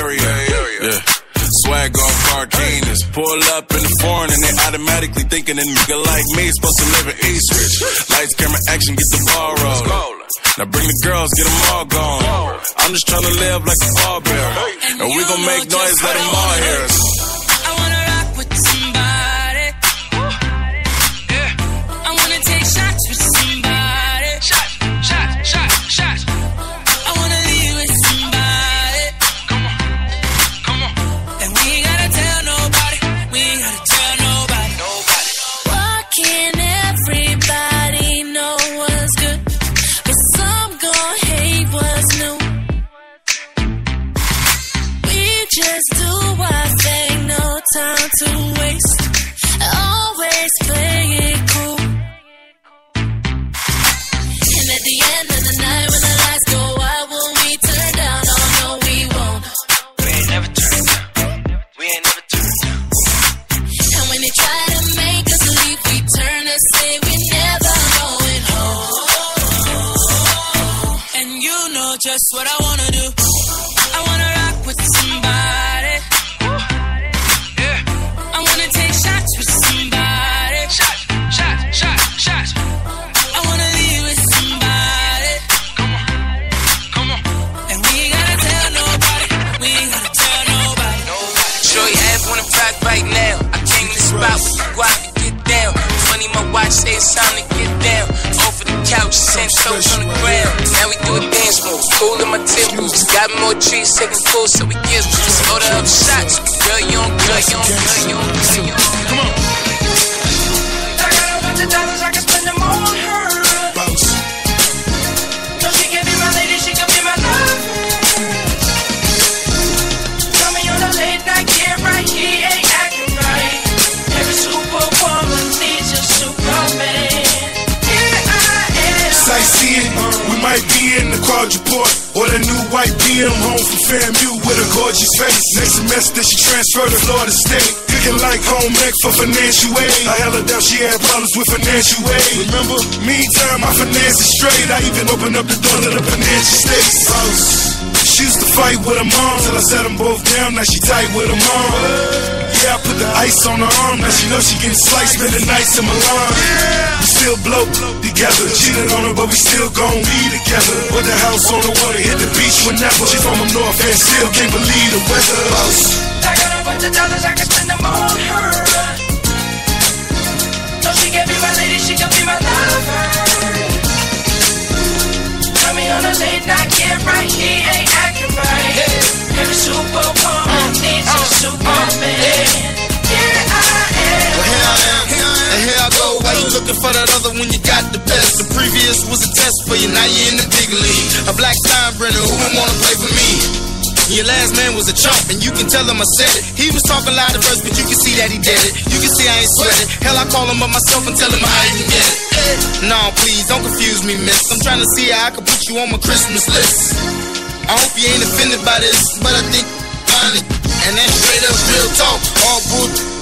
Area. Yeah. Swag on car keenness. Pull up in the foreign and they automatically thinking a nigga like me is supposed to live in Eastridge. Lights, camera, action, get the ball rolling. Now bring the girls, get them all gone. I'm just trying to live like a pallbearer. And we gon' make noise, let them all hear us. On the ground. Now we do a dance move, cool in my temples. Got more trees, taking full, so we get loose. Order up shots, girl, you don't, girl, you don't, girl, you don't, girl, you don't. Come on. Quadruport or the new white BM home from FAMU with a gorgeous face. Next semester she transferred to Florida State. Cooking like home ec for financial aid. I her down, she had problems with financial aid. Remember, meantime my finances straight. I even opened up the door to the financial states. She used to fight with her mom till I set them both down. Now she tight with her mom. Yeah, I put the ice on her arm. Now she know she getting sliced, the nights in Milan. We still blow together. Cheated on her, but we still gon' be together. Put the house on the water, hit the beach whenever. She from the north and still can't believe the weather. I got a bunch of dollars, I can spend them on her. That other when you got the best? The previous was a test for you, now you're in the big league. A black Steinbrenner who would wanna play for me. Your last man was a chump, and you can tell him I said it. He was talking loud at first, but you can see that he did it. You can see I ain't sweat it. Hell, I call him up myself and tell him I ain't get it. No, please, don't confuse me, miss. I'm trying to see how I can put you on my Christmas list. I hope you ain't offended by this, but I think funny. And then straight up real talk, all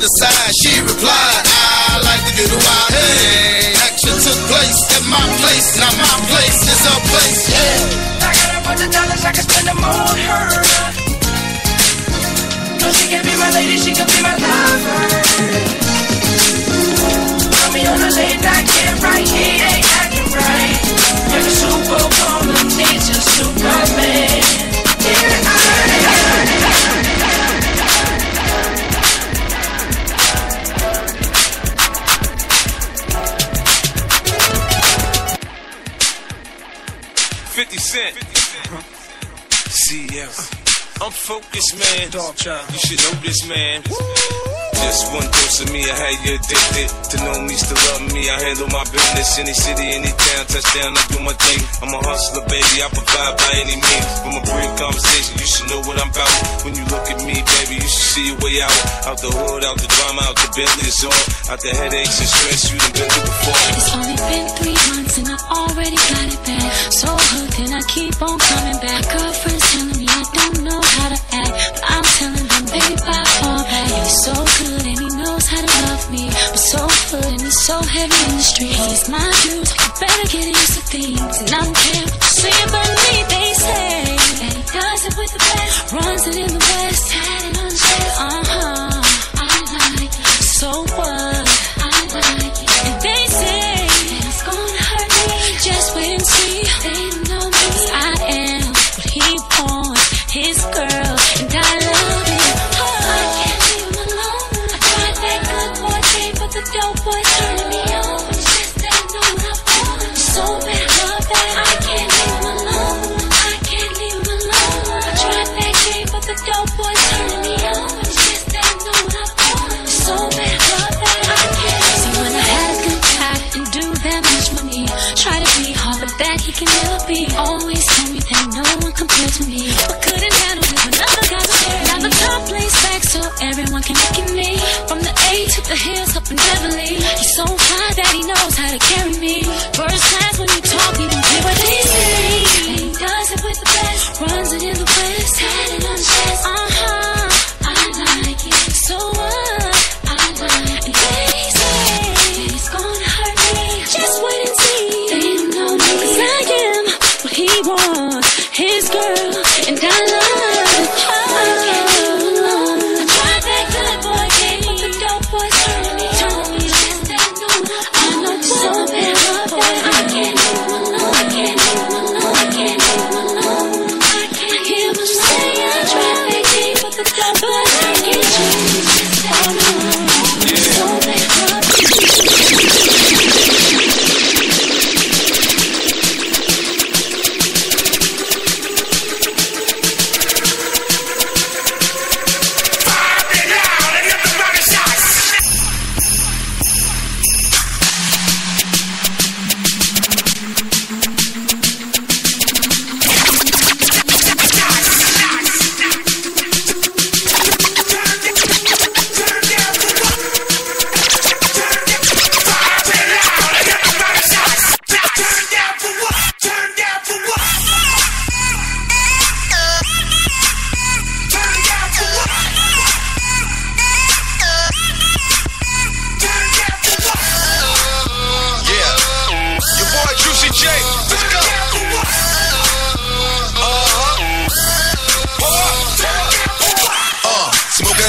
bull aside, she replied, I like to do the wild hey. Action took place at my place, now my place is her place. Yeah. I got a bunch of dollars, I can spend them on her. No, she can be my lady, she can be my lover. Tell me on a late night, get right, he CF. I'm focused, man. You should know this, man. Just one dose of me, I had you addicted. To know me, still love me, I handle my business. Any city, any town, touchdown, I do my thing. I'm a hustler, baby, I provide by any means. From a brief conversation, you should know what I'm about. When you look at me, baby, you should see your way out. Out the hood, out the drama, out the Bentley, it's all. Out the headaches and stress you done been through before. It's only been three months and I already got it back. So hooked and I keep on that he can never be. Always tell me that no one compared to me, but couldn't handle it when other guys there. Now the top lays back so everyone can look at me. From the A to the hills up in Beverly, he's so high that he knows how to carry me.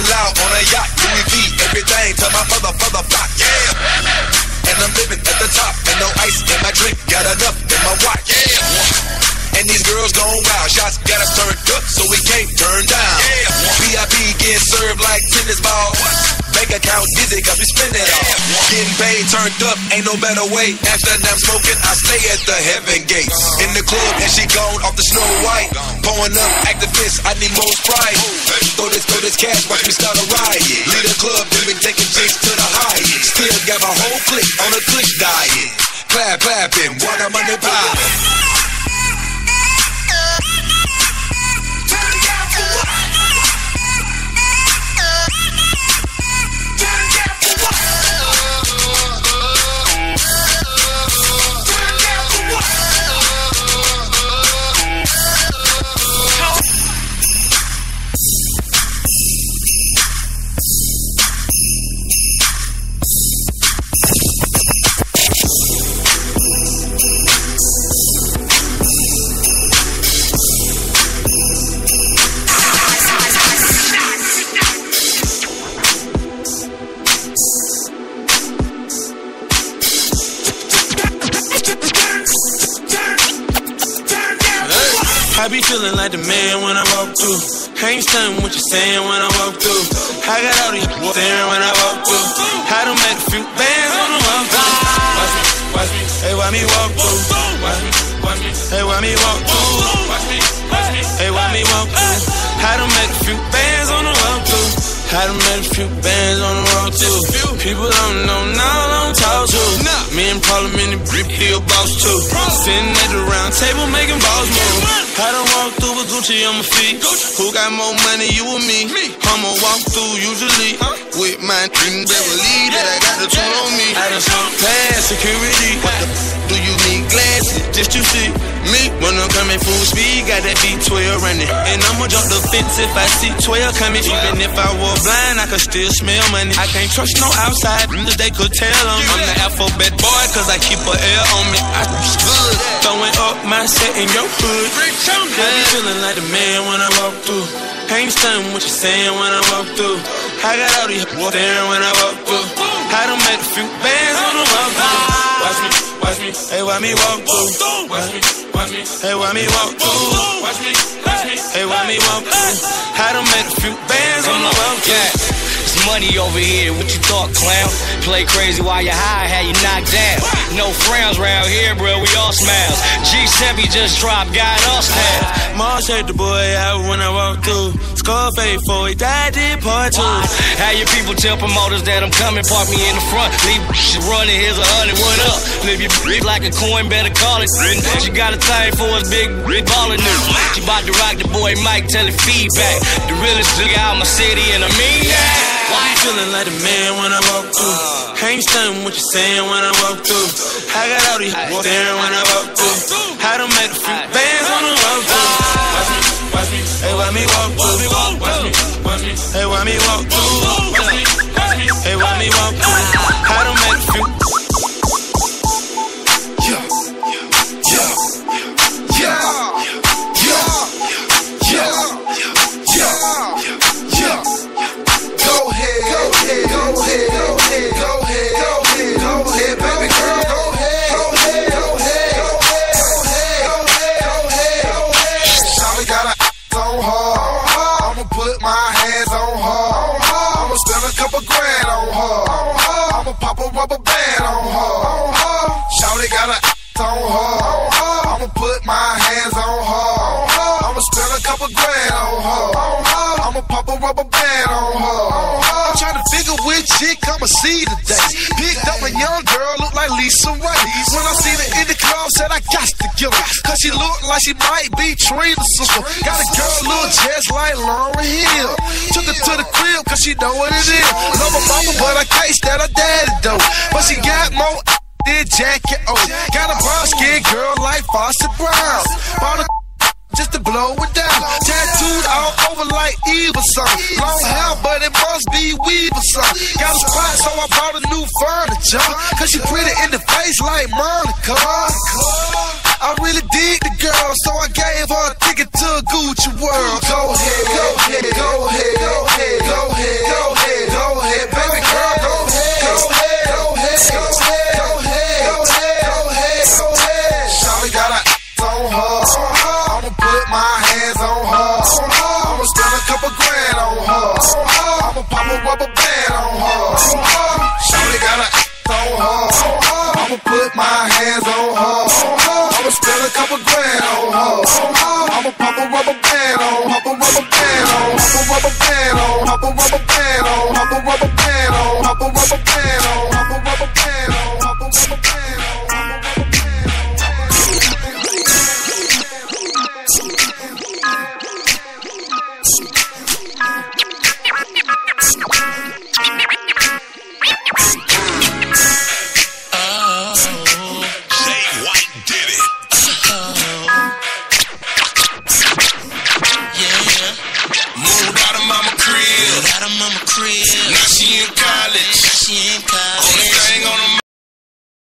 Loud on a yacht, Louis everything to my mother, mother block, yeah. And I'm living at the top, and no ice in my drink, got enough in my watch, yeah. And these girls gone wild, shots got us turned up, so we can't turn down. Yeah. VIP getting served like tennis balls. Bank account dizzy, cause we spend it all. Getting paid, turned up, ain't no better way. After I'm smoking, I stay at the heaven gate. In the club, and she gone off the Snow White. Pouring up, Actavis, I need more Sprite. Throw this, throw this cash, watch me start a riot. Lead the club, then we taking chicks to the highest. Still got my whole clique on a click diet. Clap, clapping, water money power. I be feeling like the man when I walk through. I ain't stunning what you're saying when I walk through. I got all these staring when I walk through. I don't make a few bands when I walk through. Watch me, watch me, hey, why me walk through? Watch me, watch me, hey, why me walk through? Watch me, watch me, hey, why me walk through? I don't make a few bands on the walk through. I done made a few bands on the to. People don't know now, don't talk to. Me and Parliament and Brick Hill boss too. Sitting at the round table making balls move. I done walk through with Gucci on my feet. Who got more money, you or me? I'ma walk through usually with my dream Beverly that I got the tool on me. I done sunk past security. What the f- do you Just you see me when I'm coming full speed. Got that V12 running, and I'ma jump the fence if I see 12 coming. Even if I were blind, I could still smell money. I can't trust no outside, mm, cause they could tell them I'm the alphabet boy, cause I keep a L on me. I good, throwing up my set in your hood. I be feeling like the man when I walk through. Ain't stunning what you're saying when I walk through. I got all these staring when I walk through. I done made a few bands on the walk through. Watch me, watch me, hey, watch me walk through. Watch me, watch me, hey, watch me walk through. Watch me, watch me, hey, watch me walk through. I done made a few bands on the walk through. Money over here, what you thought, clown? Play crazy while you high, had you knocked down. No frowns round here, bro, we all smiles. Giuseppe just dropped, got us now. Mom shake the boy out when I walk through. Scarface for it, died did part two. How your people tell promoters that I'm coming, park me in the front. Leave shit running, here's a hundred, what up? Live your like a coin, better call it. She got a thing for us, big, baller new. She about to rock the boy Mike, tell it feedback. The realest nigga out my city, and I mean that. I'm feeling like a man when I walk through. Uh. Ain't stunning what you saying when I walk through. I got all these staring when I walk through. I done made a few bands on the walk through. Watch me, watch me, hey, watch me walk through. Watch me, watch me, hey, watch me walk through. Rubber band on her. I'm trying to figure which chick I'ma see today. Picked up a young girl, look like Lisa Raye. When I seen her in the club, said I got to get her. Cause she look like she might be Trina's sister. Got a girl look just like Lauryn Hill. Took her to the crib cause she know what it is. Love her mama, but I can't stand her daddy though. But she got more than Jackie O. Got a brown skin girl like Foxy Brown. Bought a just to blow it down. Tattooed all over like Eve or something. Long hair, but it must be weave or something. Got a spot, so I bought a new furniture. Cause she pretty in the face like Monica. I really dig the girl, so I gave her a ticket to a Gucci World. Go ahead, go ahead, go ahead, go ahead, go ahead, go ahead, go ahead, baby a grand on her. I'ma pop a rubber band on her. Shawty got a on her. I'ma put my hands on her. I'ma spend a couple grand on her. I'ma pop a rubber band on. pop a rubber band on, pop a rubber band on, pop a rubber band on, pop a rubber band on, pop a rubber band on, pop a rubber band on.